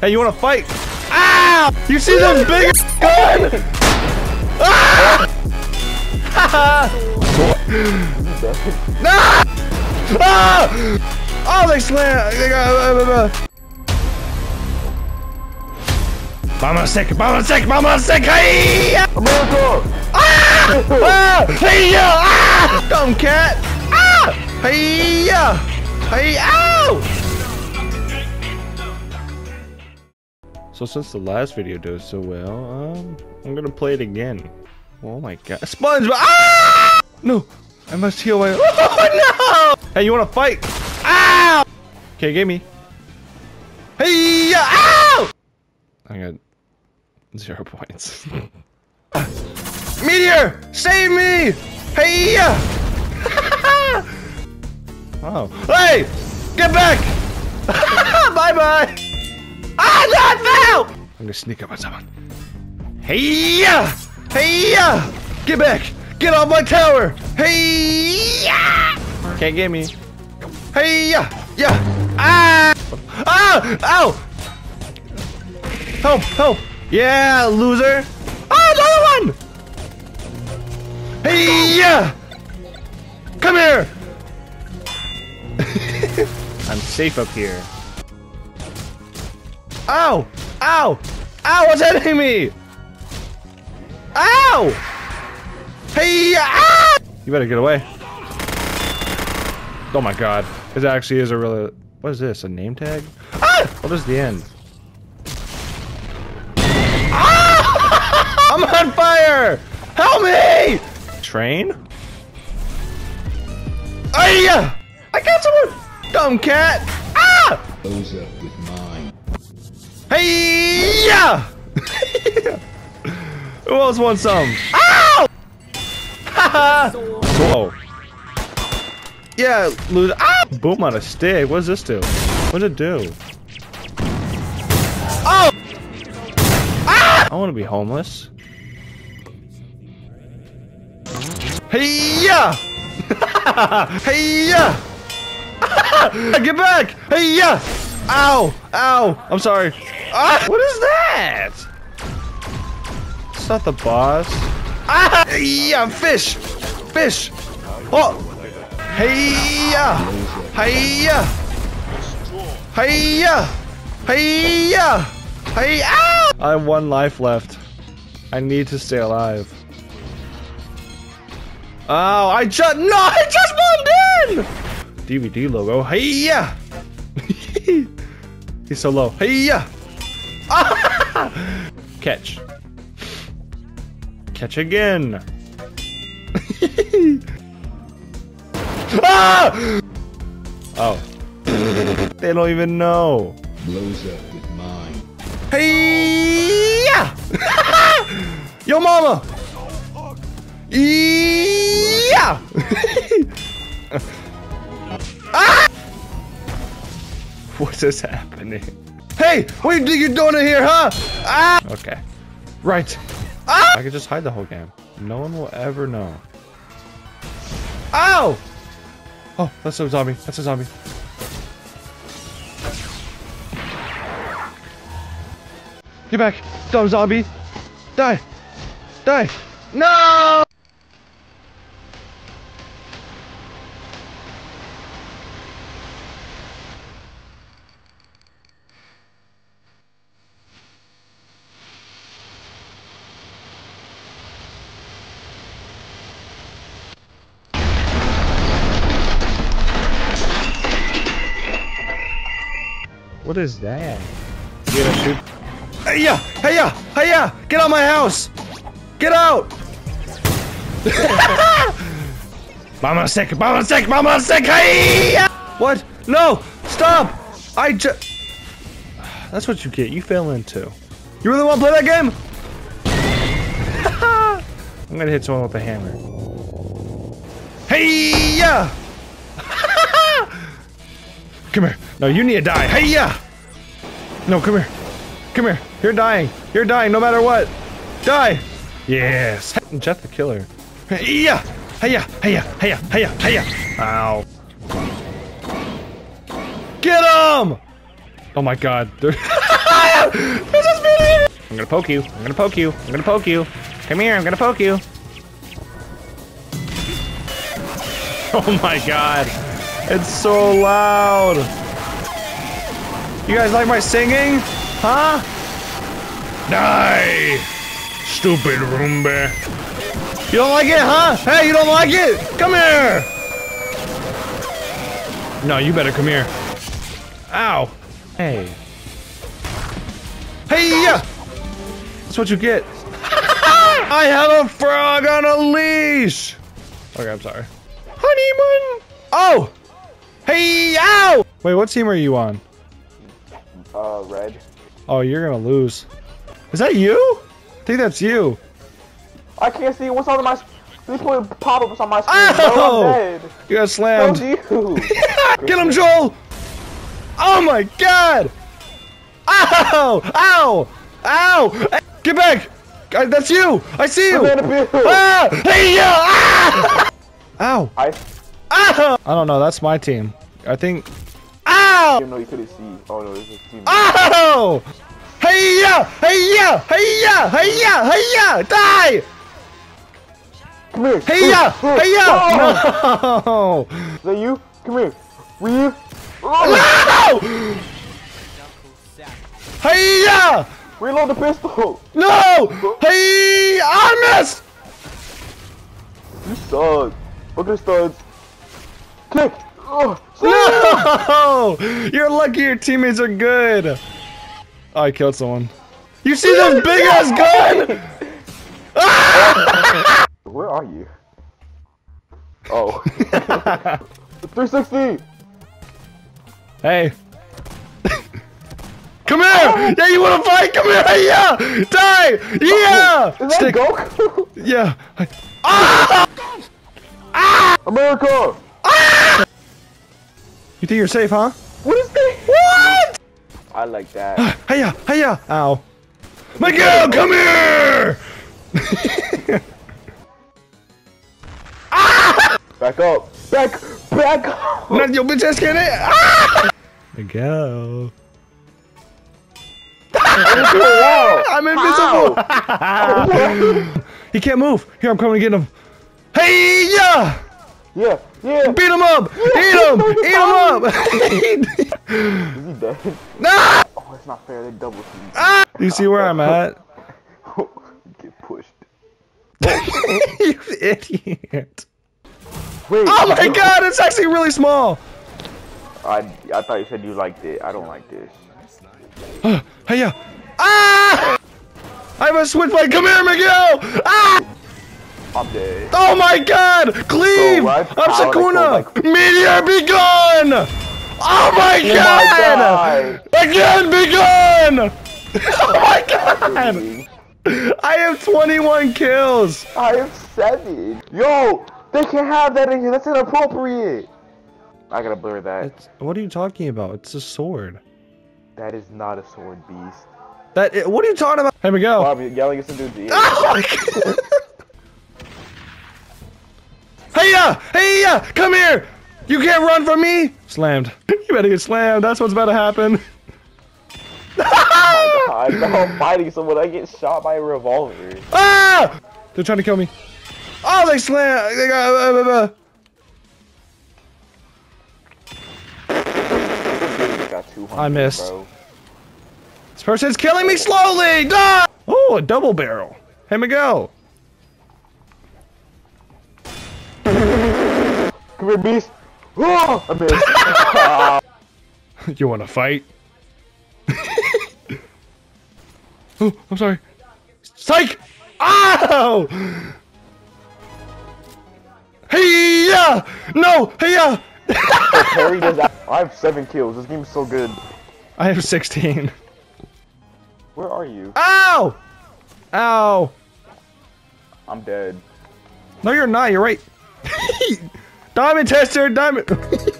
Hey, you wanna fight? Ah! You see this big gun? Ah! ah! Ah! Oh, they slam! They got. Mama sick! Mama sick! Mama sick! Hey! America! Ah! Ah! Hey! Ah! Dumb cat! Ah! Hey! Hey! Ow! So since the last video did so well, um, I'm gonna play it again. Oh my god. SpongeBob! Ah! No! I must heal my- Oh no! Hey, you wanna fight? Ow! Okay, give me. Hey! Ow! I got zero points. Meteor! Save me! Hey! oh. Hey! Get back! bye bye! Ah, not now! I'm gonna sneak up on someone. Hey! Hey! Get back! Get off my tower! Hey! Can't get me. Hey! Yeah! Yeah! Ah! Ah! Ow! Help! Help! Yeah, loser! Oh, another one! Hey! Come here! I'm safe up here. Ow! Ow! Ow! What's hitting me? Ow! Hey! Ah! You better get away. Oh my god. This actually is a really... What is this? A name tag? Ah! What is the end? Ah! I'm on fire! Help me! Train? Ay! I got someone! Dumb cat! Ah! Up with mine. Hey! Yeah! Who else wants some? Ow! Whoa. Yeah, lose. Ah! Boom on a stick. What does this do? What does it do? Oh! Ah! I want to be homeless. Hey! Yeah! hey! Yeah! Get back! Hey! Yeah! Ow! Ow! I'm sorry. Ah! What is that? It's not the boss. Ah! Yeah! I'm fish! Fish! Oh! Hey-ya! Hey-ya! Hey-ya! Hey-ya! Hey! Ah! I have one life left. I need to stay alive. Oh, I just no, I just bombed in. DVD logo. Hey-ya! He's so low. Hey-ya! Catch. Catch again. ah! Oh. they don't even know. Blows up with mine. Hey! Yo, mama! Yeah! ah! What is happening? Hey! What are you doing in here, huh? Ah! Okay. Right. Ah! I could just hide the whole game. No one will ever know. Ow! Oh, that's a zombie. That's a zombie. Get back! Dumb zombie! Die! Die! No! What is that? You gonna shoot? Hey ya! Hey ya! Hey ya! Get out my house! Get out! Mama sick! Mama sick! Mama sick! Hey! What? No! Stop! I just. That's what you get. You fell into. You really want to play that game? I'm gonna hit someone with a hammer. Hey! ya! Come here. No, you need to die. Hey, yeah. No, come here. Come here. You're dying. You're dying no matter what. Die. Yes. Jeff the killer. Hey, yeah. Hey, yeah. Hey, yeah. Hey, yeah. Hey, yeah. Hey. Ow. Get him! Oh my god. Me! I'm gonna poke you. I'm gonna poke you. I'm gonna poke you. Come here. I'm gonna poke you. Oh my god. It's so loud. You guys like my singing? Huh? Die! Stupid Roomba. You don't like it, huh? Hey, you don't like it? Come here! No, you better come here. Ow. Hey. Hey, yeah! That's what you get. I have a frog on a leash! Okay, I'm sorry. Honeymoon! Oh! Hey, ow! Wait, what team are you on? Uh, red. Oh, you're gonna lose. Is that you? I think that's you. I can't see what's on my. These pop-ups on my screen. Ow! Bro, I'm dead. You got slammed. you. Get him, Joel! Oh my god! Ow! Ow! Ow! Get back! That's you! I see you! Ah! Hey, yeah! Ah! Ow! I Ow! I don't know, that's my team. I think. Ow! didn't know you couldn't see. Oh no, this is team. Ow! Hey, yeah! Hey, yeah! Hey, yeah! Hey, yeah! Hey, yeah! Die! Come here. Hey, yeah! Hey, yeah! Oh, No! Is that you? Come here. Were you? Oh, No! Hey, yeah! reload the pistol. No! Hey! I missed! You suck. Look at the studs. Kick. Oh, No! You're lucky your teammates are good. Oh, I killed someone. You see this big ass gun? Where are you? Oh. 360. hey. Come here! Yeah, you wanna fight? Come here! Yeah! Die! Yeah! Is that Stick. Goku? Yeah. Ah! America. You think you're safe, huh? What is that? What? I like that. Hiya! Hiya! Ow. Miguel, come here! Back up. Back. Back up. Not your bitch ass cannon! Ah! Miguel. Wow. I'm invisible! he can't move! Here, I'm coming to get him! Hey, yeah! Yeah. Yeah. Beat him up! Eat him! Eat him up! Is he dead? ah! Oh, it's not fair. They double team. Ah! You see where I'm at? Get pushed. you idiot! Wait. Oh my god, it's actually really small! I I thought you said you liked it. I don't like this. Hey, yeah! Ah! I have a switchblade! Come here, Miguel! Ah! I'm. Oh my god! Cleave! So. I'm Sukuna! like- Meteor be gone! Oh, oh my Oh god! my Again be gone! Oh my god! god. I have 21 kills! I have seven. Yo, they can't have that in here. That's inappropriate. I gotta blur that. It's, what are you talking about? It's a sword. That is not a sword beast. That what are you talking about? Here we go. Oh, I'm yelling at some dude's ear. Oh my god! Ya! Hey ya! Come here! You can't run from me! Slammed. You better get slammed. That's what's about to happen. I know I'm fighting someone. I get shot by a revolver. Ah! They're trying to kill me. Oh, they slam. They got. Uh, uh, uh. I missed. Bro. This person's killing me slowly. Die! Oh, a double barrel. Hey, Miguel. Beast. Oh, I missed. You want to fight? oh, I'm sorry. Psych! Ow! Hey ya! No! Hey ya! Harry does that. I have seven kills. This game is so good. I have 16. Where are you? Ow! Ow! I'm dead. No, you're not. You're right. diamond tester, diamond.